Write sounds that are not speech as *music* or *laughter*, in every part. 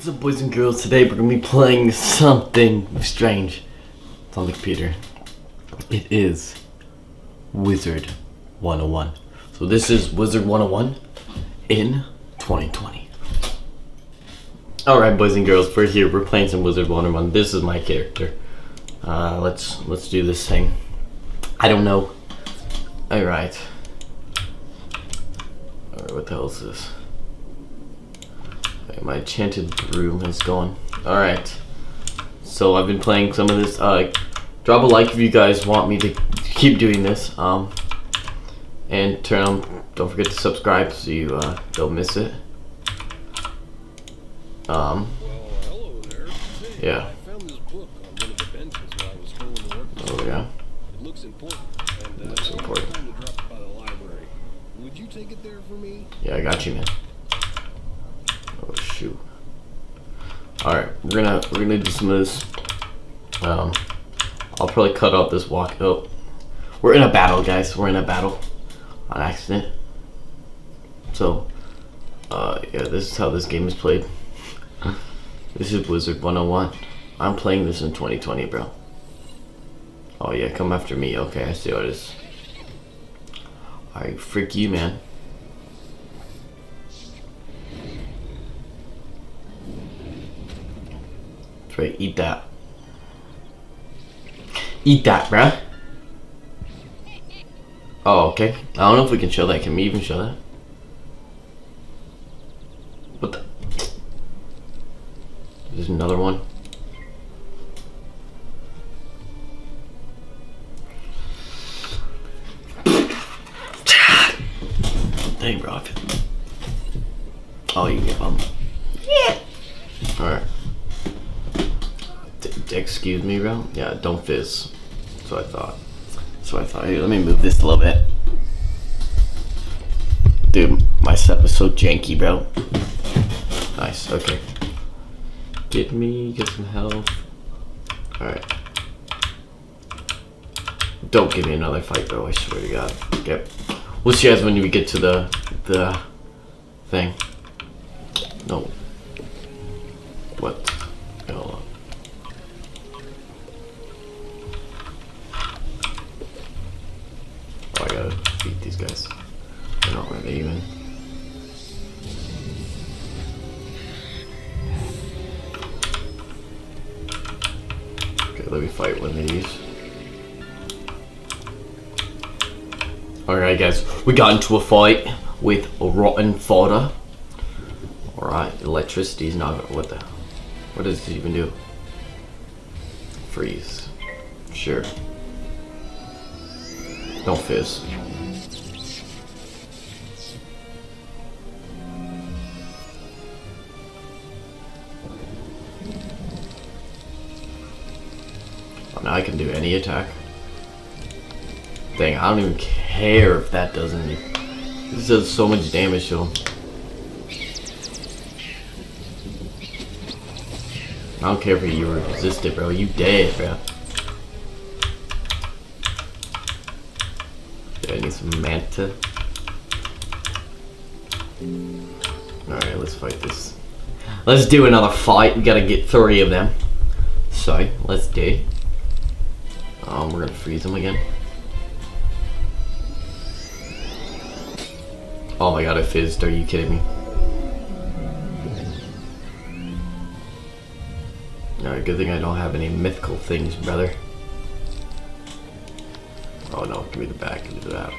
What's up boys and girls? Today we're gonna be playing something strange. It's on the computer. It is Wizard 101. So this is Wizard 101 in 2020. Alright boys and girls, we're here, we're playing some Wizard 101. This is my character. Uh, let's let's do this thing. I don't know. Alright. Alright, what the hell is this? Okay, my enchanted room is gone. Alright. So I've been playing some of this. Uh, drop a like if you guys want me to keep doing this. Um, and turn on, don't forget to subscribe so you uh, don't miss it. Um, Well, hello there. Yeah. I found this book on one of the benches while I was scrolling the work. oh yeah. It looks important. And uh, Looks important. time to drop by the library. Would you take it there for me? Yeah, I got you, man. Alright, we're gonna we're gonna do some of this. Um I'll probably cut out this walk oh. We're in a battle, guys. We're in a battle. On accident. So uh yeah, this is how this game is played. this is Wizard 101. I'm playing this in 2020, bro. Oh yeah, come after me. Okay, I see what it is. Alright, freak you, man. Right, eat that. Eat that, bruh. Oh, okay. I don't know if we can show that. Can we even show that? What the? There's another one. Dang, bro. Oh, you get bum. Yeah. Alright. Excuse me, bro. Yeah, don't fizz. So I thought. So I thought. Hey, let me move this a little bit. Dude, my step is so janky, bro. Nice. Okay. Get me, get some health. Alright. Don't give me another fight, bro. I swear to God. Okay. We'll see you guys when we get to the the thing. No. Guys. They're not really even. Okay, let me fight one of these. Alright guys, we got into a fight with rotten fodder. Alright, electricity is not what the what does it even do? Freeze. Sure. Don't fizz. I can do any attack. Dang, I don't even care if that doesn't... This does so much damage to him. I don't care if you resist it, bro. You dead, bro. Yeah, I need some mana. Alright, let's fight this. Let's do another fight. We gotta get three of them. So, let's do. Um, we're gonna freeze them again. Oh my god, I fizzed. Are you kidding me? Alright, good thing I don't have any mythical things, brother. Oh no, give me the back, me that.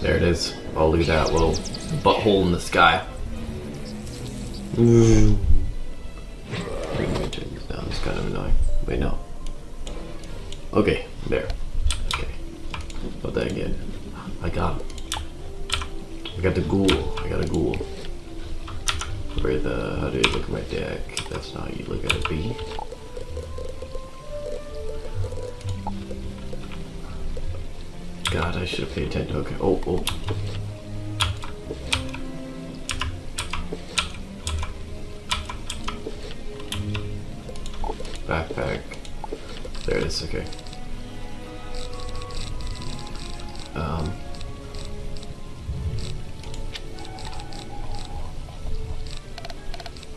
There it is. Oh, look at that little butthole in the sky. Kind of annoying. Wait, no. Okay, there. Okay. Put that again. I got him. I got the ghoul. I got a ghoul. Where the, how do you look at my deck? That's not how you look at a B. God, I should have paid attention. Okay, oh, oh. backpack. There it is, okay. Um,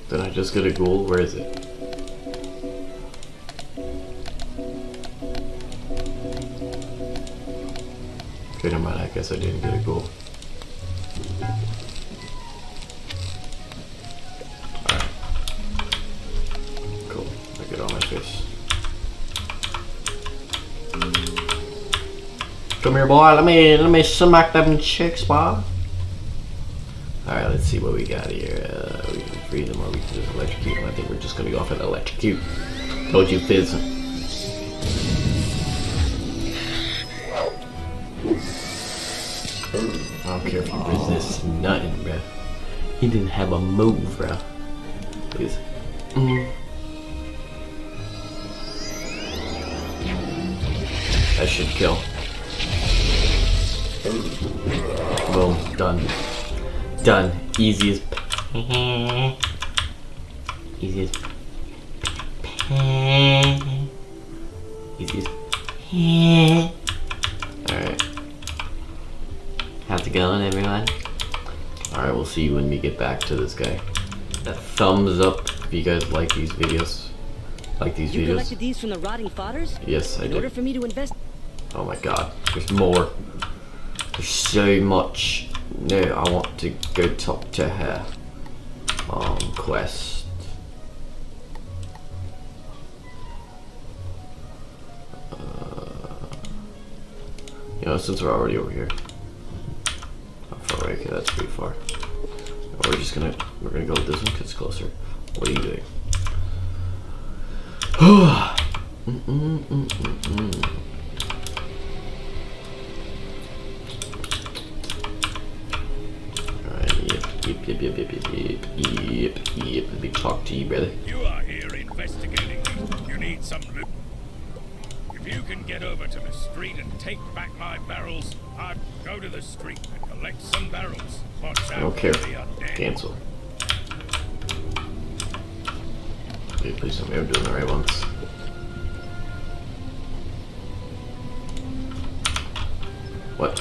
did I just get a ghoul? Where is it? Okay, no matter, I guess I didn't get a ghoul. Come here, boy. Let me let me smack them chicks, boy. Alright, let's see what we got here. Uh, we can freeze them or we can just electrocute them. I think we're just gonna go off and electrocute. Told you, Fizz. I don't care if you resist nothing, bruh. He didn't have a move, bruh. Please. Mm. Should kill. Boom, done. Done. Easy as Easy as Easy as Alright. How's it going, everyone? Alright, we'll see you when we get back to this guy. A thumbs up if you guys like these videos. Like these videos. You videos. collected these from the rotting fodders? Yes, I In order for me to invest. Oh my god, there's more. There's so much. No, I want to go talk to her. Um, quest. Uh, you know, since we're already over here. How far away? Okay, that's pretty far. We're just gonna we're gonna go with this one because it's closer. What are you doing? *sighs* Mm-mm-mm-mm-mm. Alright, talk to you, brother. You are here investigating. You need some loot. If you can get over to the street and take back my barrels, I'd go to the street and collect some barrels. Watch out I don't care. for the undead. Cancel. Wait, please tell me I'm doing the right ones. What?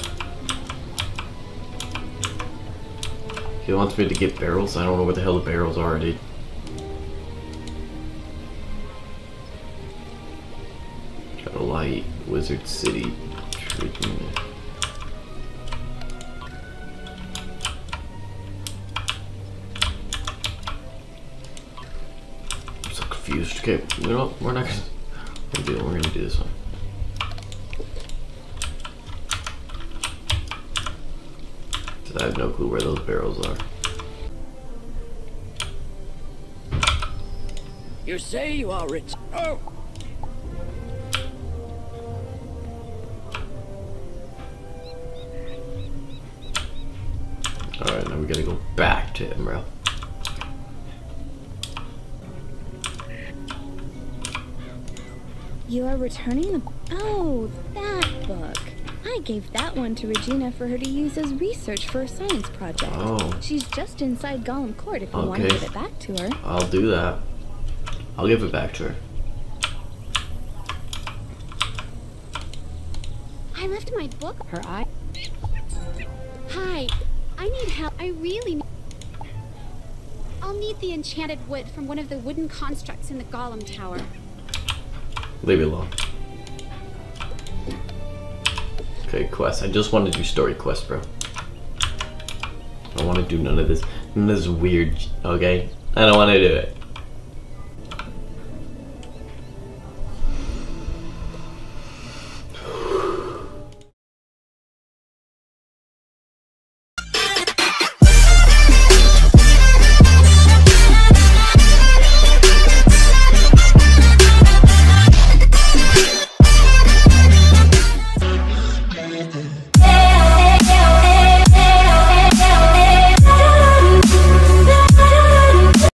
He wants me to get barrels? I don't know where the hell the barrels are, dude. Wizard City, Triton. I'm so confused. Okay, know what? We're not gonna do. We're gonna do this one. I have no clue where those barrels are. You say you are rich. Oh! To Emerald. You are returning the. Oh, that book. I gave that one to Regina for her to use as research for a science project. Oh. She's just inside Golem Court if you want to give it back to her. I'll do that. I'll give it back to her. I left my book. Her eye. Hi, I need help. I really need. I'll need the enchanted wood from one of the wooden constructs in the Golem Tower. Leave it alone. Okay, quest. I just want to do story quest, bro. I don't want to do none of this. None of this weird. Okay, I don't want to do it.